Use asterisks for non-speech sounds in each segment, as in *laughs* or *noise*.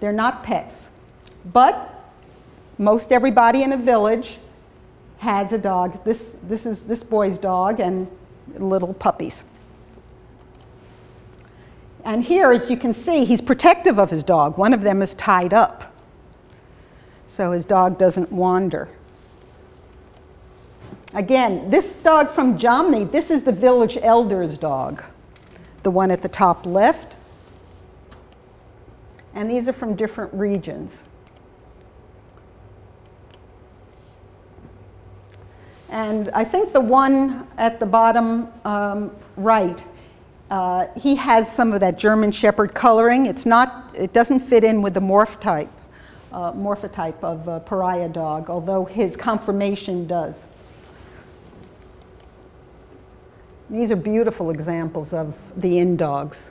They're not pets. But most everybody in a village has a dog. This, this is this boy's dog and little puppies. And here, as you can see, he's protective of his dog. One of them is tied up, so his dog doesn't wander. Again, this dog from Jamni, this is the village elder's dog, the one at the top left. And these are from different regions. And I think the one at the bottom um, right, uh, he has some of that German Shepherd coloring. It's not, it doesn't fit in with the morph type, uh, morphotype of a pariah dog, although his conformation does. These are beautiful examples of the in dogs.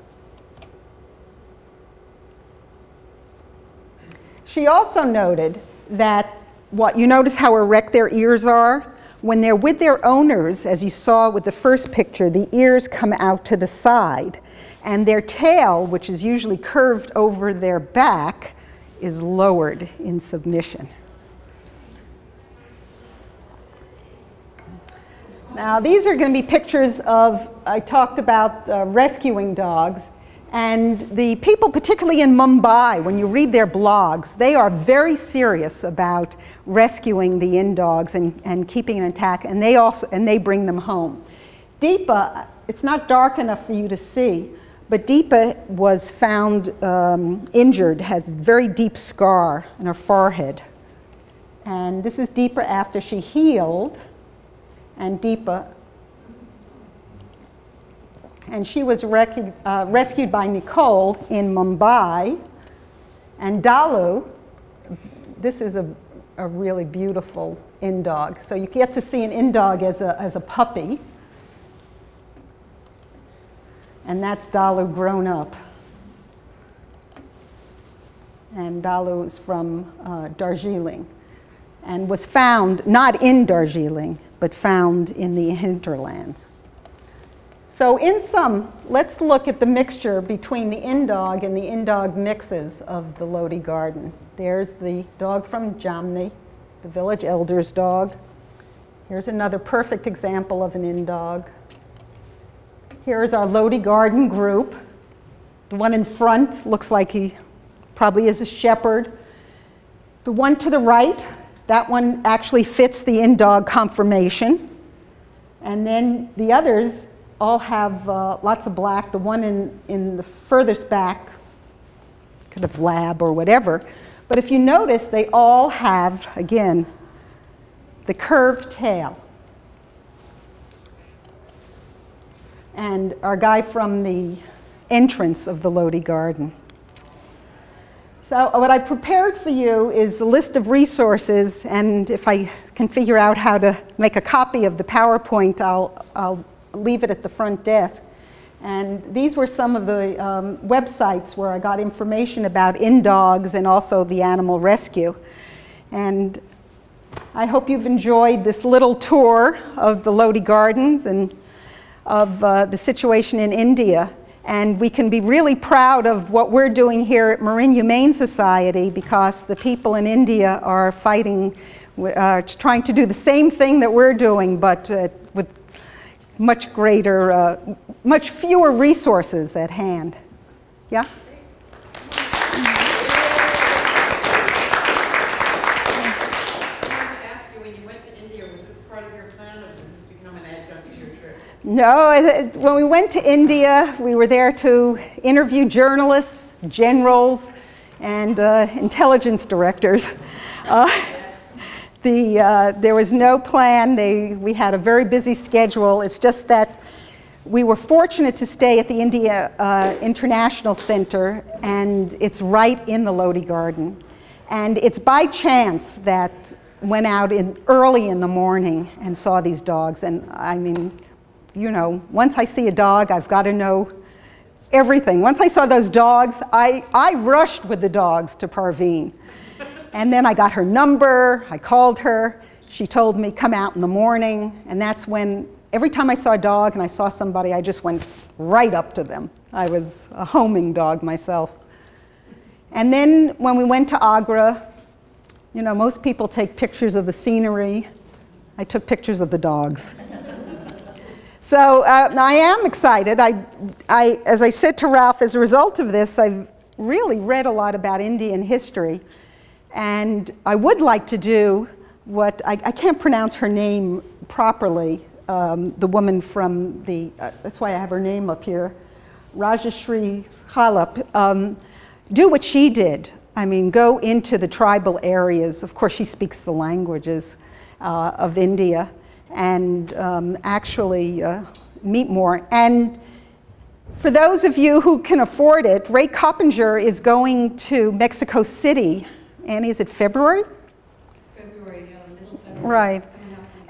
She also noted that what you notice how erect their ears are? When they're with their owners, as you saw with the first picture, the ears come out to the side, and their tail, which is usually curved over their back, is lowered in submission. Now, these are going to be pictures of, I talked about uh, rescuing dogs, and the people, particularly in Mumbai, when you read their blogs, they are very serious about rescuing the in dogs and, and keeping it intact, and they also and they bring them home. Deepa, it's not dark enough for you to see, but Deepa was found um, injured, has very deep scar in her forehead. And this is Deepa after she healed, and Deepa and she was uh, rescued by Nicole in Mumbai. And Dalu, this is a, a really beautiful in dog. So you get to see an in dog as a, as a puppy. And that's Dalu grown up. And Dalu is from uh, Darjeeling and was found not in Darjeeling, but found in the hinterlands. So in sum, let's look at the mixture between the in-dog and the in-dog mixes of the Lodi garden. There's the dog from Jamni, the village elder's dog. Here's another perfect example of an in-dog. Here's our Lodi garden group. The one in front looks like he probably is a shepherd. The one to the right, that one actually fits the in-dog conformation. And then the others all have uh, lots of black. The one in, in the furthest back, kind of lab or whatever. But if you notice, they all have, again, the curved tail. And our guy from the entrance of the Lodi Garden. So what I prepared for you is a list of resources, and if I can figure out how to make a copy of the PowerPoint, I'll, I'll leave it at the front desk. And these were some of the um, websites where I got information about in-dogs and also the animal rescue. And I hope you've enjoyed this little tour of the Lodi Gardens and of uh, the situation in India. And we can be really proud of what we're doing here at Marin Humane Society because the people in India are fighting, uh, trying to do the same thing that we're doing, but uh, with much greater, uh, much fewer resources at hand. Yeah? No, when we went to India, we were there to interview journalists, generals, and uh, intelligence directors. *laughs* Uh, the, uh, there was no plan. They, we had a very busy schedule. It's just that we were fortunate to stay at the India uh, International Center, and it's right in the Lodi Garden. And it's by chance that went out in early in the morning and saw these dogs. And I mean, you know, once I see a dog, I've got to know everything. Once I saw those dogs, I, I rushed with the dogs to Parveen. And then I got her number, I called her. She told me, come out in the morning. And that's when, every time I saw a dog and I saw somebody, I just went right up to them. I was a homing dog myself. And then when we went to Agra, you know, most people take pictures of the scenery. I took pictures of the dogs. so uh, I am excited. I, I, as I said to Ralph, as a result of this, I've really read a lot about Indian history. And I would like to do what, I, I can't pronounce her name properly, um, the woman from the, uh, that's why I have her name up here, Rajashree Khalap, um, do what she did. I mean, go into the tribal areas. Of course, she speaks the languages uh, of India and um, actually uh, meet more. And for those of you who can afford it, Ray Coppinger is going to Mexico City. Annie, is it February? February, yeah, middle February. Right.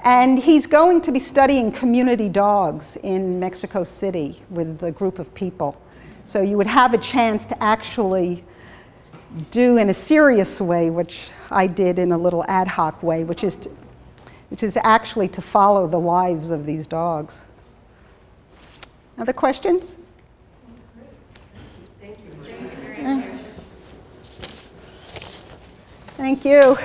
And he's going to be studying community dogs in Mexico City with a group of people. So you would have a chance to actually do in a serious way, which I did in a little ad hoc way, which is, to, which is actually to follow the lives of these dogs. Other questions? Thank you. Thank you very much. Thank you.